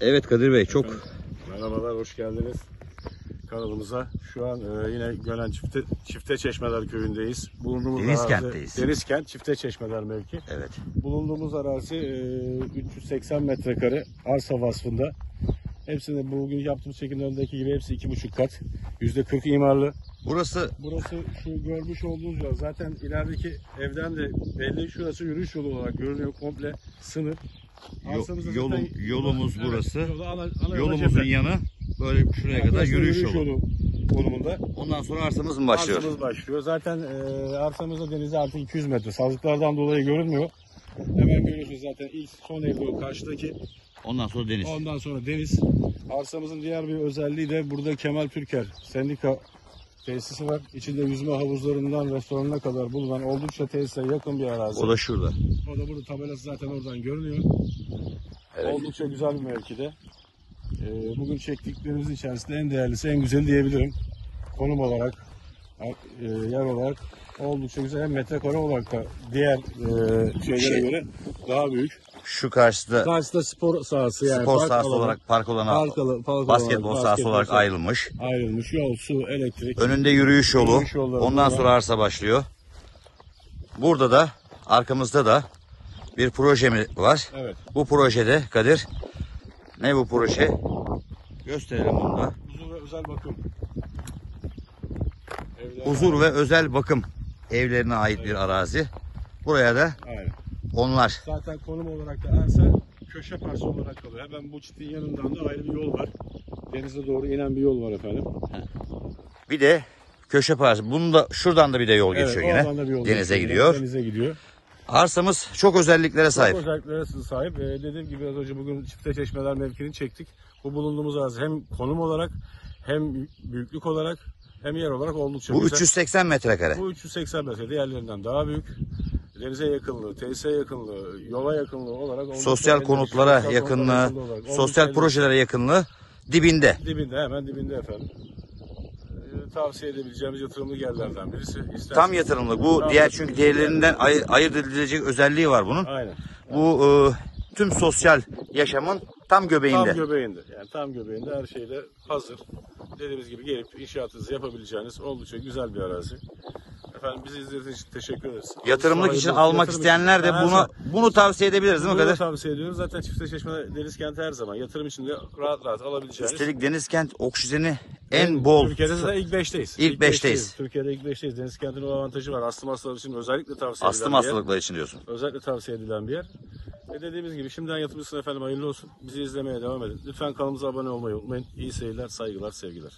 Evet Kadir Bey çok Merhabalar, hoş geldiniz kanalımıza. Şu an e, yine Gönen Çifte, Çifte Çeşmeler köyündeyiz. Bulunduğumuz Denizkent'teyiz. Denizkent Çifte Çeşmeler mevki. evet. Bulunduğumuz arazi e, 380 metrekare arsa vasfında. Hepsinde bugün yaptığımız çekimlerindeki gibi hepsi 2,5 kat. %40 imarlı. Burası Burası şu görmüş olduğunuz yol. Zaten ilerideki evden de belli. Şurası yürüyüş yolu olarak görünüyor komple sınır. Yo- Arsamızda yolum, zaten- yolumuz Evet, burası. yolu ana- ana yola Yolumuzun cephe. yanı böyle şuraya kadar Burası yürüyüş yolu. konumunda. Ondan sonra arsamız mı başlıyor? Arsamız başlıyor. Zaten e, arsamızda denize artık 200 metre. Sazlıklardan dolayı görünmüyor. Hemen görüyorsunuz zaten ilk son evde o karşıdaki. Ondan sonra deniz. Ondan sonra deniz. Arsamızın diğer bir özelliği de burada Kemal Türker Sendika tesisi var. İçinde yüzme havuzlarından restoranına kadar bulunan oldukça tesise yakın bir arazi. O da şurada. O da burada tabelası zaten oradan görünüyor. Evet. Oldukça güzel bir mevkide. Ee, bugün çektiklerimiz içerisinde en değerlisi, en güzeli diyebilirim. Konum olarak, yer olarak oldukça güzel. Hem metrekare olarak da diğer e, şeylere Şey- göre daha büyük. Şu karşıda Karşıda spor sahası yani spor park sahası alanı, olarak park olana park alanı- park basketbol alanı, sahası basketbol olarak sahası ayrılmış. ayrılmış. Yol, su, elektrik. Önünde yürüyüş yolu. Yürüyüş yolları Ondan sonra arsa başlıyor. Burada da arkamızda da bir projemi var. Evet. Bu projede Kadir ne bu proje? Gösterelim bunu da. Ve özel bakım. Huzur ve özel bakım evlerine ait bir arazi. Buraya da Aynen. onlar. Zaten konum olarak da arsa köşe parça olarak kalıyor. Hemen bu çitin yanından da ayrı bir yol var. Denize doğru inen bir yol var efendim. Bir de köşe parçası. Bunu da şuradan da bir de yol geçiyor oradan yine. da bir yol Denize geçiyor. gidiyor. Denize gidiyor. Arsamız çok özelliklere sahip. Çok özelliklere sahip. Ee, dediğim gibi az önce bugün çifte çeşmeler mevkini çektik. Bu bulunduğumuz arazi hem konum olarak hem büyüklük olarak hem yer olarak oldukça Bu güzel. 380 metrekare. Bu 380 metre diğerlerinden daha büyük. Denize yakınlığı, tesise yakınlığı, yola yakınlığı olarak Sosyal konutlara Sosyal yakınlığı, olarak sosyal projelere yakınlığı dibinde. Dibinde hemen dibinde efendim. Ee, tavsiye edebileceğimiz yatırımlı yerlerden birisi. İsterseniz- Tam yatırımlık. Bu diğer çünkü diğerlerinden ay- ayırt edilecek özelliği var bunun. Aynen. Bu e, tüm sosyal yaşamın tam göbeğinde. Tam göbeğinde. Yani tam göbeğinde her şeyde hazır. Dediğimiz gibi gelip inşaatınızı yapabileceğiniz oldukça güzel bir arazi. Efendim bizi izlediğiniz için teşekkür ederiz. Yatırımlık için almak Yatırım isteyenler de için her bunu zaman- bunu tavsiye edebiliriz değil mi Kadir? tavsiye ediyoruz. Zaten Çifte Çeşme Deniz Kenti her zaman yatırım için de rahat rahat alabileceğiniz. Üstelik Denizkent oksijeni en bol. Türkiye'de de ilk beşteyiz. İlk beşteyiz. Türkiye'de ilk beşteyiz. Deniz Kenti'nin o avantajı var. Astım hastaları için özellikle tavsiye edilen Astım bir yer. hastalıkları için diyorsun. Özellikle tavsiye edilen bir yer. Ve dediğimiz gibi şimdiden yatırımcısına efendim hayırlı olsun. Bizi izlemeye devam edin. Lütfen kanalımıza abone olmayı unutmayın. İyi seyirler, saygılar, sevgiler.